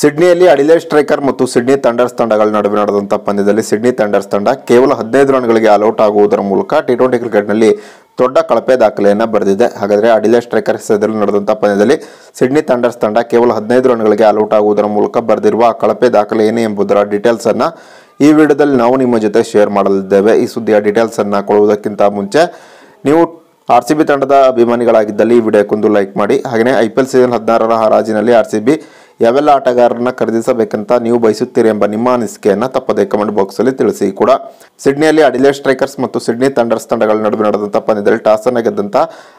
ಸಿಡ್ನಿಯಲ್ಲಿ Adelaide striker ಮತ್ತು Sydney Thunders ತಂಡಗಳ ನಡುವೆ ನಡೆದಂತಹ ಪಂದ್ಯದಲ್ಲಿ ಸಿಡ್ನಿ ತಂಡರ್ಸ್ ತಂಡ ಕೇವಲ ಹದಿನೈದು ರನ್ಗಳಿಗೆ ಆಲ್ಔಟ್ ಆಗುವುದರ ಮೂಲಕ ಟಿ ಟ್ವೆಂಟಿ ಕ್ರಿಕೆಟ್ನಲ್ಲಿ ದೊಡ್ಡ ಕಳಪೆ ದಾಖಲೆಯನ್ನು ಬರೆದಿದೆ. ಹಾಗಾದರೆ ಅಡಿಲೇಡ್ ಸ್ಟ್ರೈಕರ್ ಹೆಸರಲ್ಲಿ ನಡೆದಂಥ ಪಂದ್ಯದಲ್ಲಿ ಸಿಡ್ನಿ ತಂಡರ್ಸ್ ತಂಡ ಕೇವಲ ಹದಿನೈದು ರನ್ಗಳಿಗೆ ಆಲ್ಔಟ್ ಆಗುವುದರ ಮೂಲಕ ಬರೆದಿರುವ ಆ ಕಳಪೆ ದಾಖಲೆ ಏನೇ ಎಂಬುದರ ಡೀಟೇಲ್ಸನ್ನು ಈ ವಿಡಿಯೋದಲ್ಲಿ ನಾವು ನಿಮ್ಮ ಜೊತೆ ಶೇರ್ ಮಾಡಲಿದ್ದೇವೆ. ಈ ಸುದ್ದಿಯ ಡೀಟೇಲ್ಸನ್ನು ಕೊಡುವುದಕ್ಕಿಂತ ಮುಂಚೆ ನೀವು ಆರ್ ಸಿ ಬಿ ತಂಡದ ಅಭಿಮಾನಿಗಳಾಗಿದ್ದಲ್ಲಿ ಈ ವಿಡಿಯೋಕ್ಕೊಂದು ಲೈಕ್ ಮಾಡಿ. ಹಾಗೆಯೇ ಐ ಪಿ ಎಲ್ ಸೀಸನ್ ಹದಿನಾರರ ಹರಾಜಿನಲ್ಲಿ ಆರ್ ಸಿ ಬಿ ಯಾವೆಲ್ಲ ಆಟಗಾರರನ್ನ ಖರೀದಿಸಬೇಕಂತ ನೀವು ಬಯಸುತ್ತೀರಿ ಎಂಬ ನಿಮ್ಮ ಅನಿಸಿಕೆಯನ್ನು ತಪ್ಪದೇ ಕಮೆಂಟ್ ಬಾಕ್ಸಲ್ಲಿ ತಿಳಿಸಿ ಕೂಡ. ಸಿಡ್ನಿಯಲ್ಲಿ ಅಡಿಲೇಡ್ ಸ್ಟ್ರೈಕರ್ಸ್ ಮತ್ತು ಸಿಡ್ನಿ ಥಂಡರ್ಸ್ ತಂಡಗಳ ನಡುವೆ ನಡೆದಂಥ ಪಂದ್ಯದಲ್ಲಿ ಟಾಸ್ ಅನ್ನು ಗೆದ್ದಂಥ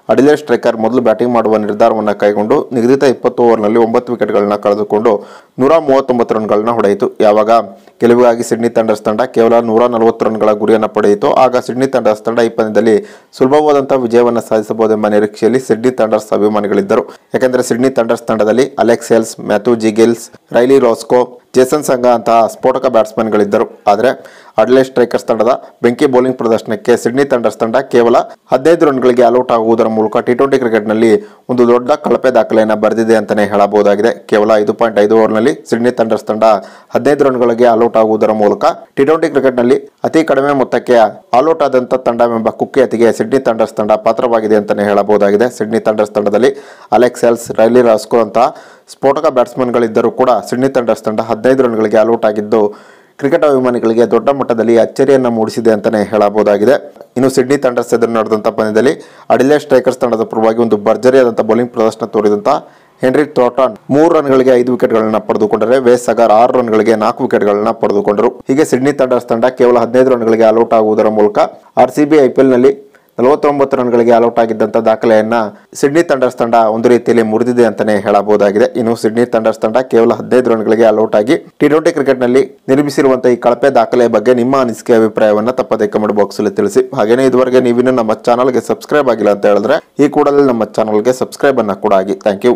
ಅಡಿಲೇಡ್ ಸ್ಟ್ರೈಕರ್ ಮೊದಲು ಬ್ಯಾಟಿಂಗ್ ಮಾಡುವ ನಿರ್ಧಾರವನ್ನು ಕೈಗೊಂಡು ನಿಗದಿತ ಇಪ್ಪತ್ತು ಓವರ್ನಲ್ಲಿ ಒಂಬತ್ತು ವಿಕೆಟ್ಗಳನ್ನ ಕಳೆದುಕೊಂಡು ನೂರ ಮೂವತ್ತೊಂಬತ್ತು ರನ್ಗಳನ್ನ ಹೊಡೆಯಿತು. ಯಾವಾಗ? ಗೆಲುವಿಗಾಗಿ ಸಿಡ್ನಿ ತಂಡರ್ಸ್ ತಂಡ ಕೇವಲ ನೂರ ನಲವತ್ತು ರನ್ಗಳ ಗುರಿಯನ್ನು ಪಡೆಯಿತು. ಆಗ ಸಿಡ್ನಿ ತಂಡರ್ಸ್ ತಂಡ ಈ ಪಂದ್ಯದಲ್ಲಿ ಸುಲಭವಾದಂತಹ ವಿಜಯವನ್ನು ಸಾಧಿಸಬಹುದೆಂಬ ನಿರೀಕ್ಷೆಯಲ್ಲಿ ಸಿಡ್ನಿ ತಂಡರ್ಸ್ ಅಭಿಮಾನಿಗಳಿದ್ದರು. ಯಾಕೆಂದರೆ ಸಿಡ್ನಿ ತಂಡರ್ಸ್ ತಂಡದಲ್ಲಿ Alex Hales Matthew Gilkes, Rilee Rossouw Jason Sangha ಅಂತಹ ಸ್ಫೋಟಕ ಬ್ಯಾಟ್ಸ್ಮನ್ಗಳಿದ್ದರು. ಆದರೆ ಅಡ್ಲೆ ಸ್ಟ್ರೈಕರ್ಸ್ ತಂಡದ ಬೆಂಕಿ ಬೌಲಿಂಗ್ ಪ್ರದರ್ಶನಕ್ಕೆ ಸಿಡ್ನಿ ಥಂಡರ್ಸ್ ತಂಡ ಕೇವಲ ಹದಿನೈದು ರನ್ಗಳಿಗೆ ಅಲೌಟ್ ಆಗುವುದರ ಮೂಲಕ ಟಿ ಟ್ವೆಂಟಿ ಕ್ರಿಕೆಟ್ನಲ್ಲಿ ಒಂದು ದೊಡ್ಡ ಕಳಪೆ ದಾಖಲೆಯನ್ನು ಬರೆದಿದೆ ಅಂತಲೇ ಹೇಳಬಹುದಾಗಿದೆ. ಕೇವಲ ಐದು ಪಾಯಿಂಟ್ ಐದು ಓವರ್ನಲ್ಲಿ ಸಿಡ್ನಿ ಥಂಡರ್ಸ್ ತಂಡ ಹದಿನೈದು ರನ್ಗಳಿಗೆ ಆಲ್ಔಟ್ ಆಗುವುದರ ಮೂಲಕ ಟಿ ಟ್ವೆಂಟಿ ಕ್ರಿಕೆಟ್ನಲ್ಲಿ ಅತಿ ಕಡಿಮೆ ಮೊತ್ತಕ್ಕೆ ಆಲ್ಔಟ್ ಆದಂಥ ತಂಡವೆಂಬ ಕುಖ್ಯಾತಿಗೆ ಸಿಡ್ನಿ ತಂಡರ್ಸ್ ತಂಡ ಪಾತ್ರವಾಗಿದೆ ಅಂತಲೇ ಹೇಳಬಹುದಾಗಿದೆ. ಸಿಡ್ನಿ ಥಂಡರ್ಸ್ ತಂಡದಲ್ಲಿ ಅಲೆಕ್ಸ್ ಎಲ್ಸ್, ರೈಲಿ ರಾಸ್ಕೋ ಅಂತಹ ಸ್ಫೋಟಕ ಬ್ಯಾಟ್ಸ್ಮನ್ಗಳಿದ್ದರೂ ಕೂಡ ಸಿಡ್ನಿ ಥಂಡರ್ಸ್ ತಂಡ ಹದಿನೈದು ರನ್ಗಳಿಗೆ ಆಲ್ಔಟ್ ಆಗಿದ್ದು, ಕ್ರಿಕೆಟ್ ಅಭಿಮಾನಿಗಳಿಗೆ ದೊಡ್ಡ ಮಟ್ಟದಲ್ಲಿ ಅಚ್ಚರಿಯನ್ನು ಮೂಡಿಸಿದೆ ಅಂತಲೇ ಹೇಳಬಹುದಾಗಿದೆ. ಇನ್ನು ಸಿಡ್ನಿ ತಂಡರ್ಸ್ ಎದುರು ನಡೆದಂಥ ಪಂದ್ಯದಲ್ಲಿ ಅಡಿಲೆ ಸ್ಟ್ರೈಕರ್ಸ್ ತಂಡದ ಪರವಾಗಿ ಒಂದು ಭರ್ಜರಿಯಾದಂಥ ಬೌಲಿಂಗ್ ಪ್ರದರ್ಶನ ತೋರಿದಂಥ ಹೆನ್ರಿ ಥ್ರೋಟಾನ್ ಮೂರು ರನ್ಗಳಿಗೆ ಐದು ವಿಕೆಟ್ಗಳನ್ನು ಪಡೆದುಕೊಂಡರೆ ವೇಸ್ ಸಗರ್ ಆರು ರನ್ಗಳಿಗೆ ನಾಲ್ಕು ವಿಕೆಟ್ಗಳನ್ನು ಪಡೆದುಕೊಂಡರು. ಹೀಗೆ ಸಿಡ್ನಿ ತಂಡರ್ಸ್ ತಂಡ ಕೇವಲ ಹದಿನೈದು ರನ್ಗಳಿಗೆ ಆಲ್ಔಟ್ ಆಗುವುದರ ಮೂಲಕ R C B I P ಎಲ್ನಲ್ಲಿ ನಲವತ್ತೊಂಬತ್ತು ರನ್ಗಳಿಗೆ ಆಲ್ಔಟ್ ಆಗಿದ್ದಂಥ ದಾಖಲೆಯನ್ನ ಸಿಡ್ನಿ ತಂಡರ್ಸ್ ತಂಡ ಒಂದು ರೀತಿಯಲ್ಲಿ ಮುರಿದಿದೆ ಅಂತಲೇ ಹೇಳಬಹುದಾಗಿದೆ. ಇನ್ನು ಸಿಡ್ನಿ ತಂಡರ್ಸ್ ತಂಡ ಕೇವಲ ಹದಿನೈದು ರನ್ಗಳಿಗೆ ಆಲ್ಔಟ್ ಆಗಿ ಟಿ ಟ್ವೆಂಟಿ ಕ್ರಿಕೆಟ್ನಲ್ಲಿ ನಿರ್ಮಿಸಿರುವಂತಹ ಈ ಕಳಪೆ ದಾಖಲೆ ಬಗ್ಗೆ ನಿಮ್ಮ ಅನಿಸಿಕೆ ಅಭಿಪ್ರಾಯವನ್ನು ತಪ್ಪದೇ ಕಮೆಂಟ್ ಬಾಕ್ಸ್ ಅಲ್ಲಿ ತಿಳಿಸಿ. ಹಾಗೇನೇ ಇದುವರೆಗೆ ನೀವಿನ್ನೂ ನಮ್ಮ ಚಾನಲ್ಗೆ ಸಬ್ಸ್ಕ್ರೈಬ್ ಆಗಿಲ್ಲ ಅಂತ ಹೇಳಿದ್ರೆ ಈ ಕೂಡಲೇ ನಮ್ಮ ಚಾನಲ್ಗೆ ಸಬ್ಸ್ಕ್ರೈಬ್ ಅನ್ನ ಕೂಡ ಆಗಿ. Thank you.